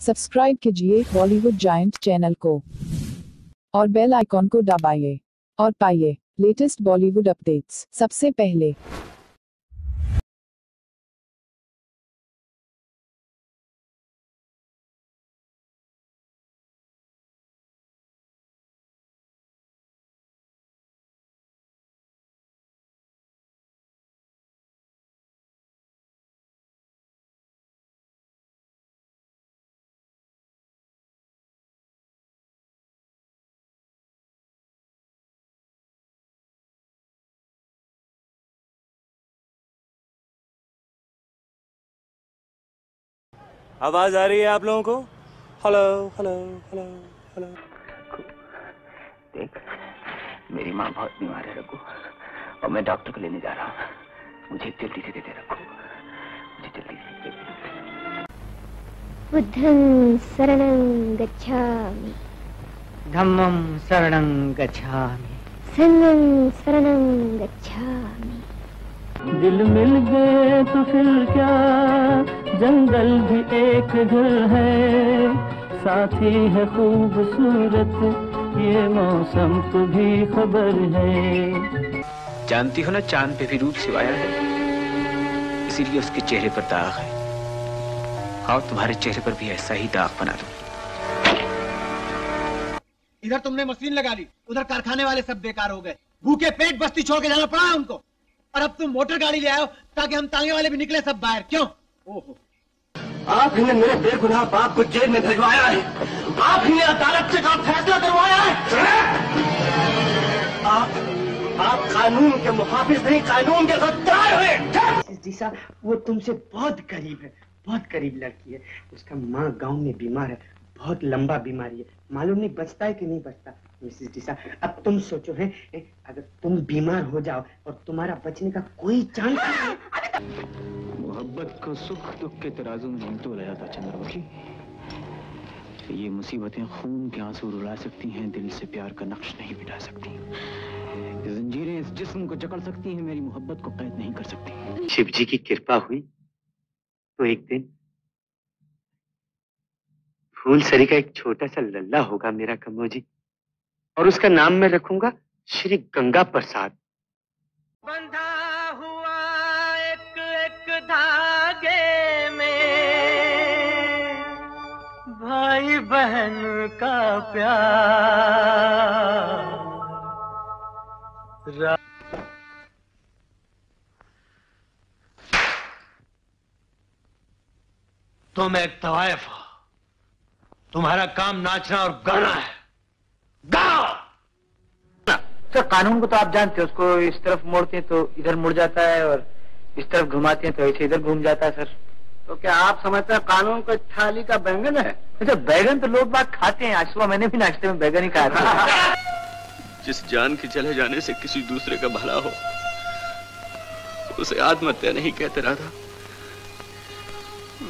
Subscribe कीजिए Bollywood giant channel को। और बेल आइकॉन को दबाइए। और पाइए लेटेस्ट बॉलीवुड अपडेट्स सबसे पहले। आवाज़ आ रही है आप लोगों को? हेलो हेलो हेलो हेलो देख मेरी माँ बहुत बीमार है रघु। और मैं डॉक्टर को लेने जा रहा हूँ। मुझे जल्दी से दे दे रघु। मुझे जल्दी से बुद्धं शरणं गच्छामि। धम्मं शरणं गच्छामि। संगं शरणं गच्छामि। दिल मिल गए तो फिर क्या? जंगल भी एक घर है। साथी है खूबसूरत ये मौसम को भी खबर है। जानती हो ना चाँद पे भी रूप सिवाया है? इसीलिए उसके चेहरे पर दाग है। आओ तुम्हारे चेहरे पर भी ऐसा ही दाग बना दूँ। इधर तुमने मशीन लगा ली उधर कारखाने वाले सब बेकार हो गए। भूखे पेट बस्ती छोड़ के जाना पड़ा है उनको। और अब तुम मोटर गाड़ी ले आए हो ताकि हम तांगे वाले भी निकले सब बाहर। क्यों? ओहो। आप ही ने मेरे बेगुनाह बाप को जेल में भिजवाया है। आप ही ने अदालत से काम फैसला करवाया है। आप आप कानून के मुहाफिज नहीं कानून के गद्दार हुए दिशा वो तुमसे बहुत करीब है बहुत करीब लड़की है। उसका माँ गाँव में बीमार है बहुत लंबा बीमारी है। मालूम नहीं बचता है कि नहीं बचता। मिसेस डिसा अब तुम सोचो है? अगर तुम बीमार हो जाओ और तुम्हारा बचने का कोई चांस मोहब्बत को सुख दुख के तराजू में नहीं तोला जाता चंद्रमुखी। ये मुसीबतें खून के आँसू रुला सकती हैं दिल से प्यार का नक्श नहीं मिटा सकती। ये जंजीरें इस जिस्म को जकड़ सकती हैं मेरी मोहब्बत को कैद नहीं कर सकती। शिव जी की कृपा हुई तो एक दिन फूल सरी का एक छोटा सा लल्ला होगा मेरा कमोजी। और उसका नाम मैं रखूँगा श्री गंगा प्रसाद। बंधा हुआ एक एक धागे में भाई बहन का प्यार। तुम एक तवायफ हो। तुम्हारा काम नाचना और गाना है। सर कानून को तो आप जानते हैं उसको इस तरफ़ मोड़ते हैं तो इधर मुड़ जाता है और इस तरफ़ घुमाते हैं तो ऐसे इधर घूम जाता है सर। तो क्या आप समझते हैं कानून को थाली का बैंगन है? अच्छा बैगन तो लोग बात खाते हैं। आज सुबह मैंने भी नाश्ते में बैगन ही खाया था। जिस जान के चले जाने से किसी दूसरे का भला हो उसे आत्महत्या नहीं कहते राधा।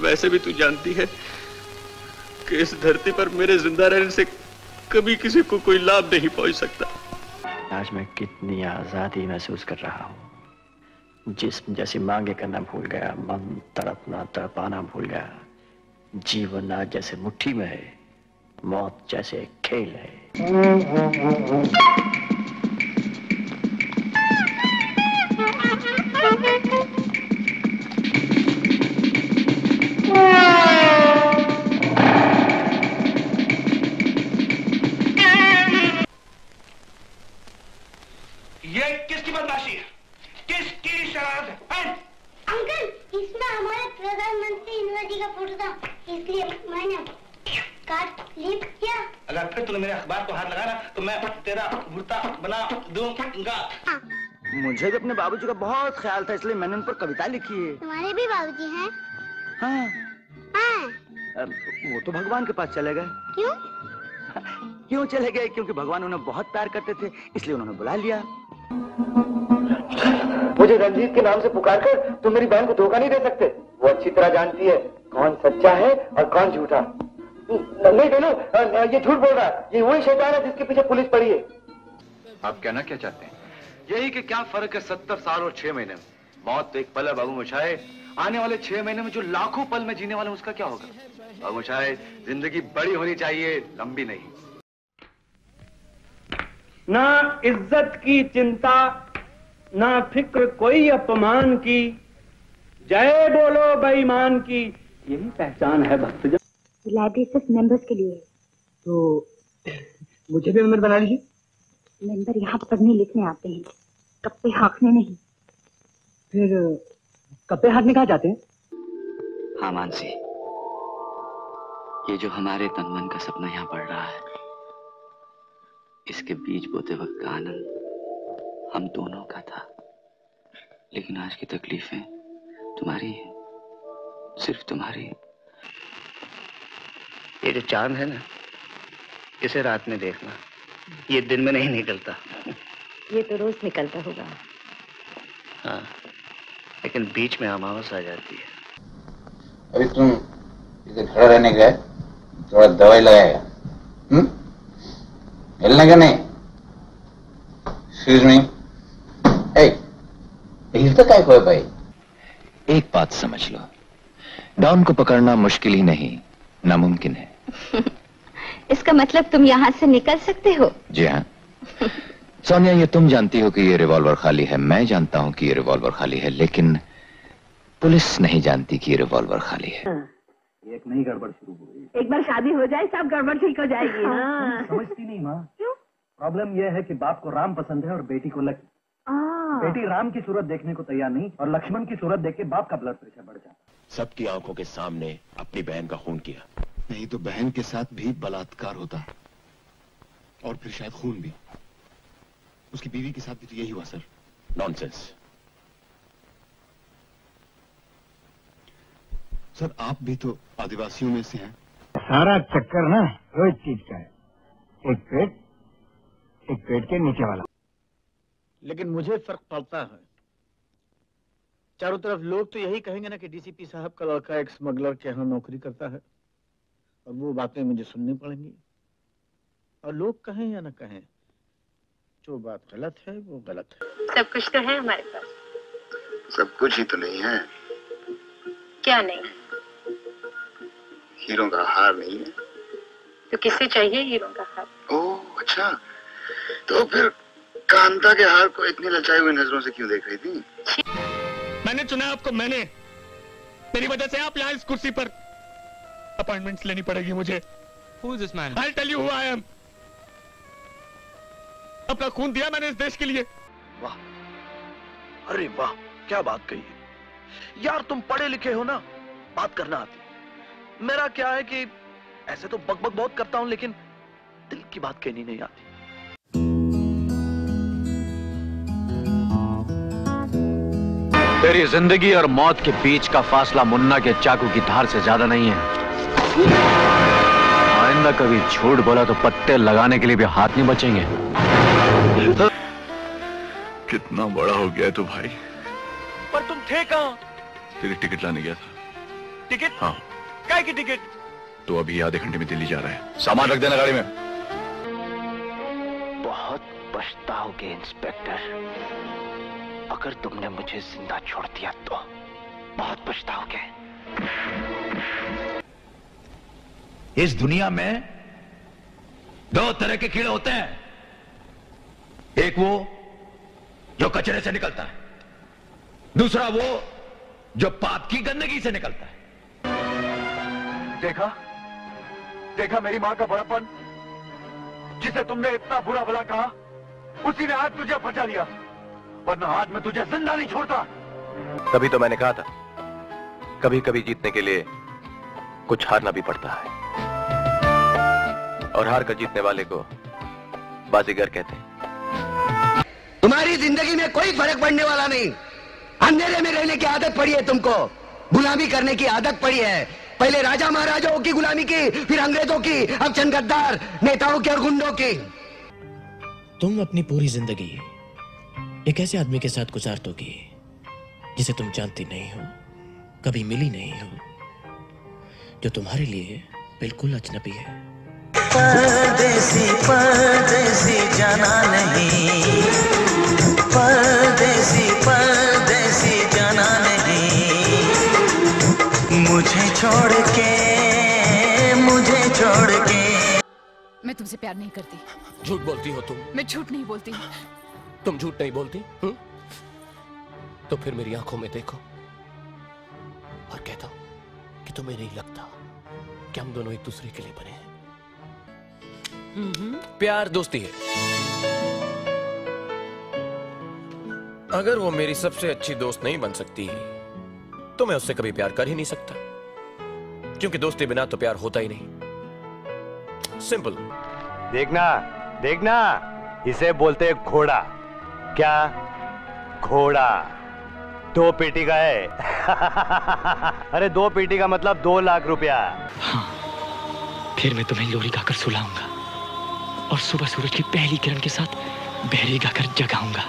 वैसे भी तू जानती है कि इस धरती पर मेरे ज़िंदा रहने से कभी किसी को कोई लाभ नहीं पहुँच सकता। आज मैं कितनी आज़ादी महसूस कर रहा हूँ। जिसम जैसे मांगे करना भूल गया, मन तड़पना तड़पाना भूल गया। जीवन आज जैसे मुट्ठी में है, मौत जैसे खेल है। ये किसकी बदमाशी है? किसकी शरारत है? अंकल इसमें हमारे प्रधानमंत्री इंदिरा जी का फ़ोटो था इसलिए मैंने काट क्लिक किया। अगर फिर तूने मेरे अखबार को हाथ लगाना तो मैं तेरा भुर्ता बना दूँगा। मुझे भी अपने बाबूजी का बहुत ख्याल था इसलिए मैंने उन पर कविता लिखी है। तुम्हारे भी बाबूजी हैं? हाँ। हाँ। वो तो भगवान के पास चले गए। क्यों? क्यों चले गए? क्योंकि भगवान उन्हें बहुत प्यार करते थे इसलिए उन्होंने बुला लिया। मुझे रंजीत के नाम से पुकार कर तुम मेरी बहन को धोखा नहीं दे सकते। वो अच्छी तरह जानती है कौन सच्चा है और कौन झूठा। नहीं बेनू ये झूठ बोल रहा ये वही शैतान है जिसके पीछे पुलिस पड़ी है। आप कहना क्या चाहते हैं? यही कि क्या फ़र्क है सत्तर साल और छह महीने में? मौत तो एक पल है, बाबू मुछाए आने वाले छह महीने में जो लाखों पल में जीने वाले उसका क्या होगा? बाबू मुझे ज़िंदगी बड़ी होनी चाहिए, लंबी नहीं। ना इज़्ज़त की चिंता ना फ़िक्र कोई अपमान की। जय बोलो बेईमान की यही पहचान है भक्तजन। लाइब्रेरी सिर्फ़ मेंबर्स के लिए तो मुझे भी मेंबर बना लीजिए। मेंबर यहाँ पढ़ने लिखने आते हैं। कप्पे हाँकने नहीं। फिर कपड़े हाथ में कहा जाते हैं? हाँ मानसी। ये जो हमारे तन मन का सपना यहाँ पड़ रहा है इसके बीज बोते वक्त का आनंद हम दोनों का था। लेकिन आज की तकलीफें तुम्हारी हैं सिर्फ़ तुम्हारी ये जो चाँद है ना इसे रात में देखना। ये दिन में नहीं निकलता। ये तो रोज निकलता होगा। हाँ लेकिन बीच में अमावस आ जाती है। अभी तुम इधर खड़ा रहने गए थोड़ा दवाई लगाएगा हम्म? नहीं एक्सक्यूज मी ए हिलता काय को है भाई एक बात समझ लो। डॉन को पकड़ना मुश्किल ही नहीं नामुमकिन है। इसका मतलब तुम यहाँ से निकल सकते हो। जी हाँ। सोनिया ये तुम जानती हो कि ये रिवॉल्वर खाली है मैं जानता हूँ कि ये रिवॉल्वर खाली है लेकिन पुलिस नहीं जानती कि ये रिवॉल्वर खाली है। एक नई गड़बड़ शुरू हो गई। एक बार शादी हो जाए सब गड़बड़ ठीक हो जाएगी हाँ। समझती नहीं माँ। प्रॉब्लम यह है कि बाप को राम पसंद है और बेटी को लक्ष्मण आ, बेटी राम की सूरत देखने को तैयार नहीं और लक्ष्मण की सूरत देख के बाप का ब्लड प्रेशर बढ़ जाता सबकी आँखों के सामने अपनी बहन का खून किया। नहीं तो बहन के साथ भी बलात्कार होता और फिर शायद खून भी। उसकी बीवी के साथ भी तो यही हुआ सर। नॉनसेंस सर आप भी तो आदिवासियों में से हैं। सारा चक्कर ना दो एक चीज़ का है। एक पेट एक पेट के नीचे वाला। लेकिन मुझे फ़र्क पड़ता है। चारों तरफ़ लोग तो यही कहेंगे ना कि डीसीपी साहब का लड़का एक स्मगलर के यहाँ नौकरी करता है। और वो बातें मुझे सुननी पड़ेंगी। और लोग कहें या ना कहें जो बात गलत है वो गलत है। सब कुछ तो है हमारे पास। सब कुछ ही तो नहीं है। क्या नहीं? हीरो का हार नहीं है। तो किसे चाहिए हीरो का हाथ ओह अच्छा। तो फिर कांता के हार को इतनी लचाई हुई नज़रों से क्यों देख रही थी? मैंने चुना आपको मैंने। मेरी वजह से आप यहाँ इस कुर्सी पर अपॉइंटमेंट्स लेनी पड़ेगी मुझे। Who is this man? I'll tell you who I am. अपना खून दिया मैंने इस देश के लिए। वाह। अरे वाह क्या बात कही। है यार तुम पढ़े लिखे हो ना? बात करना आती। मेरा क्या है कि ऐसे तो बकबक बहुत करता हूँ लेकिन दिल की बात कहनी नहीं आती। तेरी ज़िंदगी और मौत के बीच का फासला मुन्ना के चाकू की धार से ज़्यादा नहीं है। आइंदा कभी झूठ बोला तो पत्ते लगाने के लिए भी हाथ नहीं बचेंगे। कितना बड़ा हो गया है तू भाई। पर तुम थे कहाँ? तेरी टिकट लाने गया था। टिकट? हाँ। काय की टिकट तो अभी आधे घंटे में दिल्ली जा रहा है। सामान रख देना गाड़ी में। बहुत पछताओगे इंस्पेक्टर। अगर तुमने मुझे ज़िंदा छोड़ दिया तो बहुत पछताओगे। इस दुनिया में दो तरह के कीड़े होते हैं। एक वो जो कचरे से निकलता है दूसरा वो जो पाप की गंदगी से निकलता है। देखा? देखा मेरी माँ का बड़ापन जिसे तुमने इतना बुरा भला कहा उसी ने आज तुझे बचा लिया। वरना आज मैं तुझे ज़िंदा नहीं छोड़ता। तभी तो मैंने कहा था कभी कभी जीतने के लिए कुछ हारना भी पड़ता है। और हार कर जीतने वाले को बाजीगर कहते हैं। तुम्हारी ज़िंदगी में कोई फ़र्क पड़ने वाला नहीं। अंधेरे में रहने की आदत पड़ी है तुमको। गुलामी करने की आदत पड़ी है। पहले राजा महाराजाओं की गुलामी की फिर अंग्रेज़ों की अब चंद गद्दार नेताओं की और गुंडों की। तुम अपनी पूरी ज़िंदगी एक ऐसे आदमी के साथ गुजार दोगी जिसे तुम जानती नहीं हो कभी मिली नहीं हो जो तुम्हारे लिए बिल्कुल अजनबी है। परदेसी परदेसी जाना नहीं। परदेसी परदेसी छोड़ के मुझे छोड़ के मैं तुमसे प्यार नहीं करती। झूठ बोलती हो तुम। मैं झूठ नहीं बोलती। तुम झूठ नहीं बोलती हुँ? तो फिर मेरी आँखों में देखो और कहता कि तुम्हें नहीं लगता कि हम दोनों एक दूसरे के लिए बने हैं। प्यार दोस्ती है। अगर वो मेरी सबसे अच्छी दोस्त नहीं बन सकती तो मैं उससे कभी प्यार कर ही नहीं सकता। क्योंकि दोस्ती बिना तो प्यार होता ही नहीं। सिंपल देखना देखना इसे बोलते घोड़ा। क्या? घोड़ा। दो पेटी का है। अरे दो पेटी का मतलब दो लाख रुपया। हाँ, फिर मैं तुम्हें लोरी गाकर सुलाऊँगा। और सुबह सूरज की पहली किरण के साथ बहरी गाकर जगाऊँगा।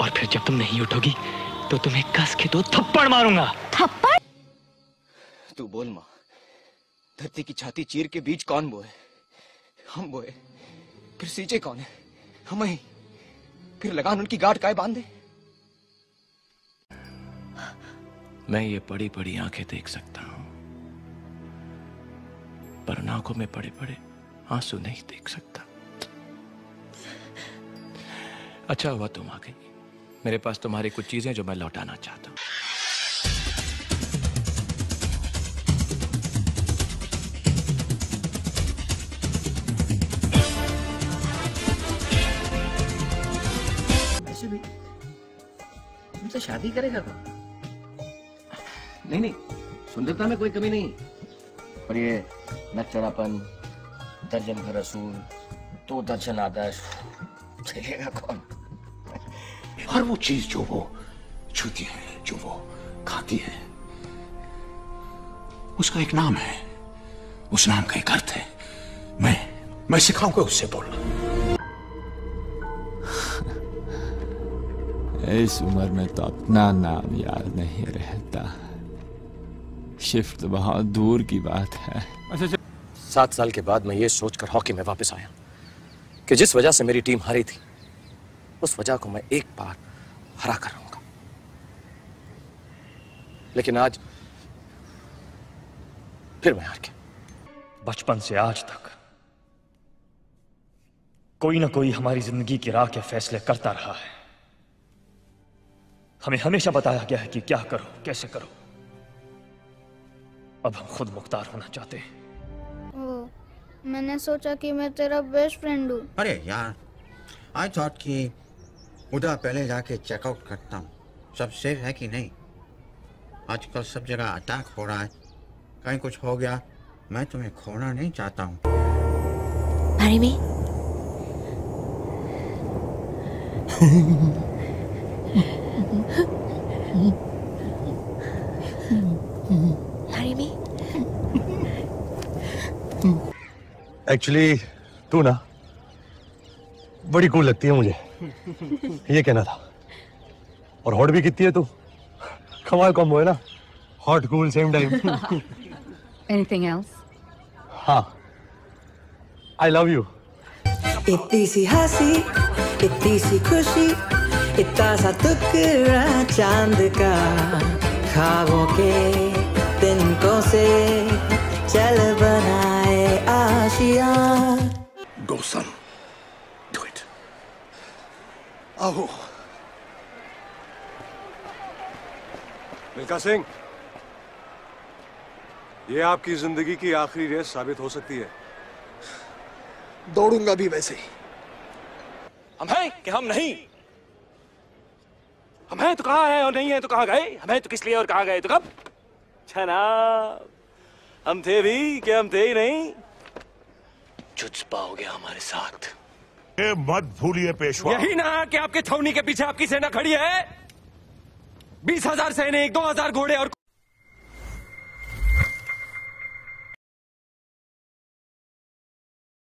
और फिर जब तुम नहीं उठोगी तो तुम्हें कस के दो थप्पड़ मारूँगा। थप्पड़? तू बोल माँ। धरती की छाती चीर के बीच कौन बोए? हम बोए, फिर सींचे कौन है? हम ही। फिर लगान उनकी गांठ काय बांधे? मैं ये बड़ी बड़ी आँखें देख सकता हूँ, पर उन आँखों में बड़े बड़े आँसू नहीं देख सकता। अच्छा हुआ तुम आ गई मेरे पास तुम्हारी कुछ चीज़ें जो मैं लौटाना चाहता हूँ। तुमसे शादी करेगा कौन नहीं नहीं, सुंदरता में कोई कमी नहीं। पर ये नचड़ापन दर्जन भर रसूल तो दर्जन आदर्श चलेगा कौन? हर वो चीज़ जो वो छूती है, जो वो खाती है, उसका एक नाम है, उस नाम का एक अर्थ है। मैं मैं सिखाऊँगा उससे बोलना। इस उम्र में तो अपना नाम याद नहीं रहता शिफ्ट बहुत दूर की बात है अच्छा सात साल के बाद मैं ये सोचकर हॉकी में वापस आया कि जिस वजह से मेरी टीम हारी थी उस वजह को मैं एक बार हरा कर रहूँगा। लेकिन आज फिर मैं हार गया। बचपन से आज तक कोई ना कोई हमारी ज़िंदगी की राह के फैसले करता रहा है। हमें हमेशा बताया गया है कि क्या करो कैसे करो। अब हम खुद मुख्तार होना चाहते हैं। ओ, मैंने सोचा कि मैं तेरा बेस्ट फ्रेंड हूँ। अरे यार आई थॉट कि उधर पहले जाके चेकआउट करता हूँ। सब सेफ़ है कि नहीं? आजकल सब जगह अटैक हो रहा है। कहीं कुछ हो गया मैं तुम्हें खोना नहीं चाहता हूँ। me? Marry me? एक्चुअली तू ना बड़ी कूल लगती है मुझे। ये कहना था। और हॉट भी कितनी है तू? कमाल कॉम्बो है ना। Hot cool same time Anything else? हाँ। आई लव यू इतनी सी हँसी इतनी सी खुशी इतना सा टुकड़ा चाँद का। खाबों के तिनकों से चल बनाए Asia. Go, son. Do it. आओ मिल्खा सिंह ये आपकी ज़िंदगी की आखिरी रेस साबित हो सकती है। दौड़ूँगा भी वैसे ही। हम हैं कि हम नहीं। हम हैं तो कहाँ हैं और नहीं हैं तो कहाँ गए? हम हैं तो किस लिए और कहाँ गए? तो कब? जनाब हम थे भी कि हम थे ही नहीं। चुच पाओगे हमारे साथ। ये मत भूलिए पेशवा। यही ना कि आपके छौनी के पीछे आपकी सेना खड़ी है। बीस हज़ार सैनिक दो हज़ार घोड़े और